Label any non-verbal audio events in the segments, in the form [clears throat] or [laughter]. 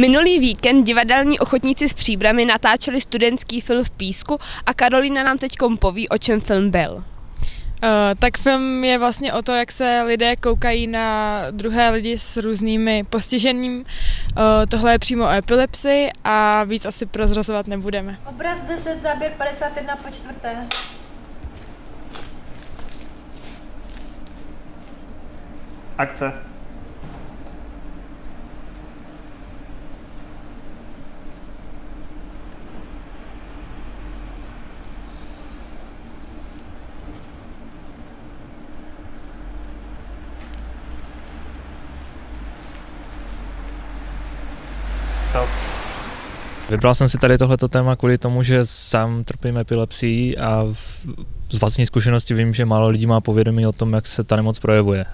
Minulý víkend divadelní ochotníci s příbrami natáčeli studentský film v Písku a Karolina nám teď poví, o čem film byl. Uh, tak film je vlastně o to, jak se lidé koukají na druhé lidi s různými postižením. Uh, tohle je přímo o epilepsii a víc asi prozrazovat nebudeme. Obraz 10, záběr 51 po čtvrté. Akce. Vybral jsem si tady tohleto téma kvůli tomu, že sám trpím epilepsií a z vlastní zkušenosti vím, že málo lidí má povědomí o tom, jak se ta nemoc projevuje.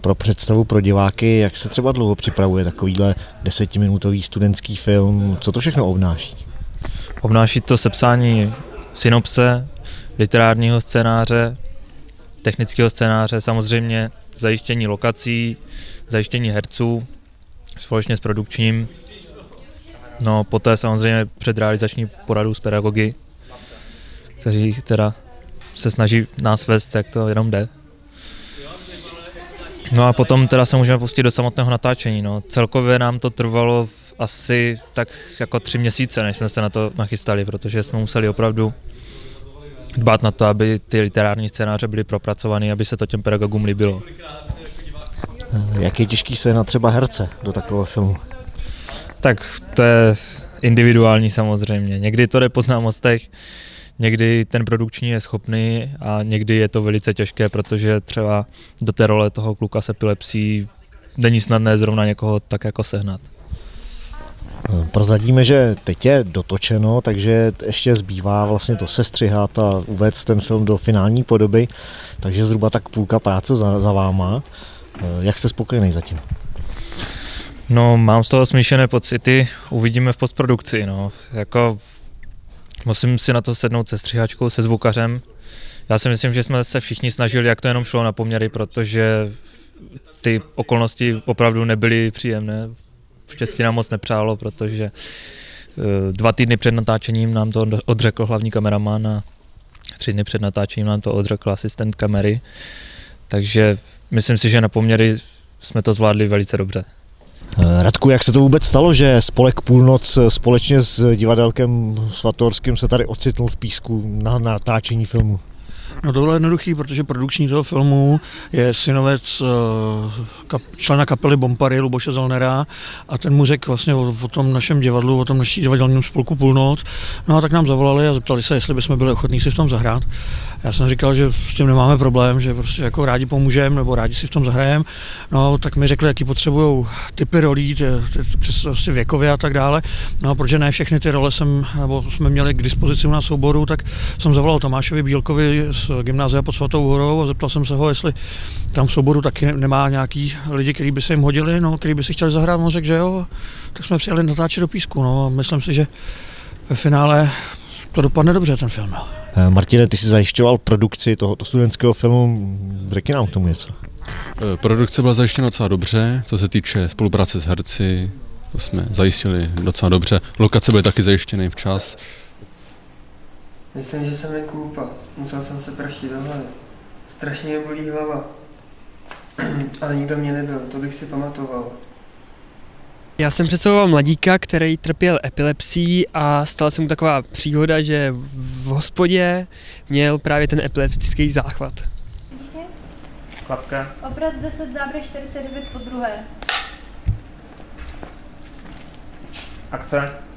Pro představu pro diváky, jak se třeba dlouho připravuje takovýhle desetiminutový studentský film, co to všechno obnáší? Obnáší to sepsání synopse, literárního scénáře, technického scénáře, samozřejmě zajištění lokací, zajištění herců společně s produkčním No poté samozřejmě před realizační poradu s pedagogy, kteří teda se snaží nás vést, jak to jenom jde. No a potom teda se můžeme pustit do samotného natáčení. No. Celkově nám to trvalo asi tak jako tři měsíce, než jsme se na to nachystali, protože jsme museli opravdu dbát na to, aby ty literární scénáře byly propracované, aby se to těm pedagogům líbilo. Jak je těžký se na třeba herce do takového filmu? Tak to je individuální samozřejmě. Někdy to jde po známostech, někdy ten produkční je schopný a někdy je to velice těžké, protože třeba do té role toho kluka s epilepsí není snadné zrovna někoho tak jako sehnat. Prozadíme, že teď je dotočeno, takže ještě zbývá vlastně to sestřihat a uvést ten film do finální podoby, takže zhruba tak půlka práce za, za váma. Jak jste spokojený zatím? No, mám z toho smíšené pocity, uvidíme v postprodukci, no. Jako musím si na to sednout se střihačkou, se zvukařem. Já si myslím, že jsme se všichni snažili, jak to jenom šlo na poměry, protože ty okolnosti opravdu nebyly příjemné. Štěstí nám moc nepřálo, protože eh, dva týdny před natáčením nám to odřekl hlavní kameraman a tři dny před natáčením nám to odřekl asistent kamery. Takže myslím si, že na poměry jsme to zvládli velice dobře. Eh, Radku, jak se to vůbec stalo, že spolek Půlnoc eh, společně s divadelkem Svatorským se tady ocitnul v písku na natáčení filmu? No to bylo jednoduchý, protože produkční toho filmu je synovec eh, kap, člena kapely Bompary Luboše Zelnera a ten mu řekl vlastně o, o, tom našem divadlu, o tom naší divadelním spolku Půlnoc. No a tak nám zavolali a zeptali se, jestli bychom byli ochotní si v tom zahrát. Já jsem říkal, že s tím nemáme problém, že prostě jako rádi pomůžeme nebo rádi si v tom zahrajeme. No, tak mi řekli, jaký potřebují typy rolí, ty, ty, přes prostě věkově a tak dále. No, protože ne všechny ty role jsem, nebo jsme měli k dispozici u souboru, tak jsem zavolal Tomášovi Bílkovi z gymnázia pod Svatou horou a zeptal jsem se ho, jestli tam v souboru taky nemá nějaký lidi, kteří by se jim hodili, no, kteří by si chtěli zahrát. On řekl, že jo, tak jsme přijeli natáčet do písku. No, myslím si, že ve finále to dopadne dobře, ten film. No. Eh, Martine, ty jsi zajišťoval produkci tohoto studentského filmu, řekni nám k tomu něco. Eh, produkce byla zajištěna docela dobře, co se týče spolupráce s herci, to jsme zajistili docela dobře. Lokace byly taky zajištěny včas. Myslím, že jsem jen kůpat. Musel jsem se praštit do hlavy. Strašně mě bolí hlava. [clears throat] Ale nikdo mě nebyl, to bych si pamatoval. Já jsem představoval mladíka, který trpěl epilepsií a stala se mu taková příhoda, že v hospodě měl právě ten epileptický záchvat. Klapka. Obraz 10, záběr 49 po druhé. Akce.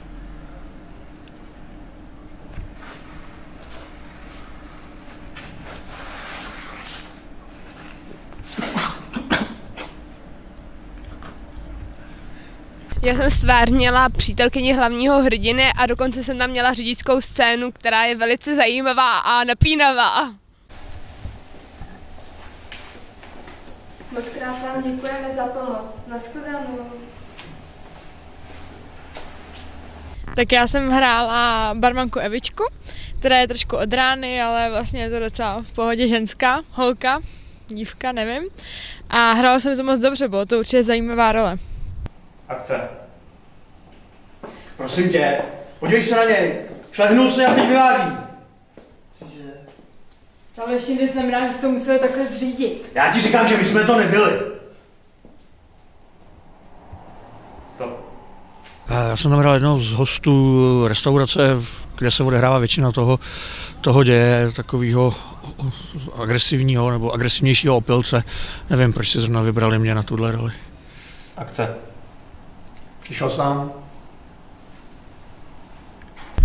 Já jsem stvárnila přítelkyni hlavního hrdiny a dokonce jsem tam měla řidičskou scénu, která je velice zajímavá a napínavá. Moc krát vám děkujeme za pomoc. Naschledanou. Tak já jsem hrála barmanku Evičku, která je trošku od rány, ale vlastně je to docela v pohodě ženská, holka, dívka, nevím. A hrála jsem to moc dobře, bylo to určitě zajímavá role. Akce. Prosím tě, podívej se na něj. Šlehnul se a teď vyvádí. Ale ještě neznamená, že jste to museli takhle zřídit. Já ti říkám, že my jsme to nebyli. Stop. Eh, Já jsem tam hrál jednoho z hostů restaurace, kde se odehrává většina toho, toho děje, takového agresivního nebo agresivnějšího opilce. Nevím, proč si zrovna vybrali mě na tuhle roli. Akce. Přišel sám.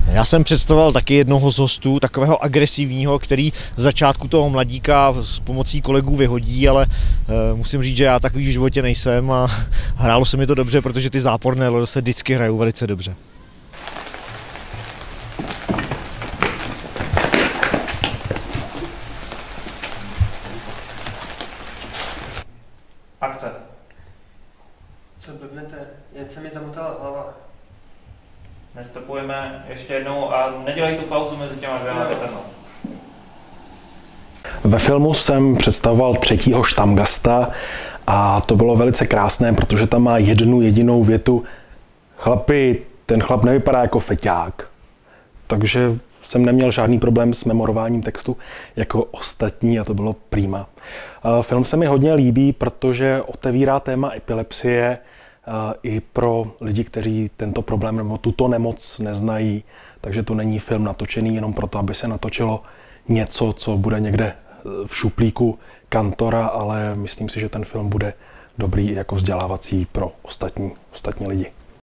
Já jsem představoval taky jednoho z hostů, takového agresivního, který z začátku toho mladíka s pomocí kolegů vyhodí, ale uh, musím říct, že já takový v životě nejsem a [laughs] hrálo se mi to dobře, protože ty záporné lode se vždycky hrajou velice dobře. Akce. Co blbnete? Jen se mi zamotala hlava. Nestopujeme ještě jednou a nedělej tu pauzu mezi těma dvěma větama. Ve filmu jsem představoval třetího štamgasta a to bylo velice krásné, protože tam má jednu jedinou větu. Chlapi, ten chlap nevypadá jako feťák. Takže jsem neměl žádný problém s memorováním textu jako ostatní a to bylo prýma. Eh, Film se mi hodně líbí, protože otevírá téma epilepsie i pro lidi, kteří tento problém nebo tuto nemoc neznají. Takže to není film natočený jenom proto, aby se natočilo něco, co bude někde eh, v šuplíku kantora, ale myslím si, že ten film bude dobrý i jako vzdělávací pro ostatní, ostatní lidi.